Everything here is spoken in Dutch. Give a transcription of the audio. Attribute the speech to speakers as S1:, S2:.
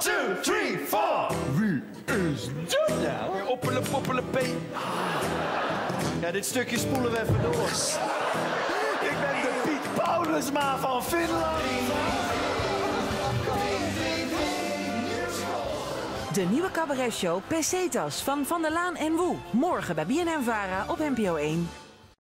S1: two, three, four. Wie is dat nou?
S2: Oppelen, poppelen, P.
S1: Ja, dit stukje spoelen we even door. Ik ben de Piet Paulusma van Finland.
S3: De nieuwe cabaretshow Pesetas van Van der Laan en Woe. Morgen bij BNN Vara op NPO 1.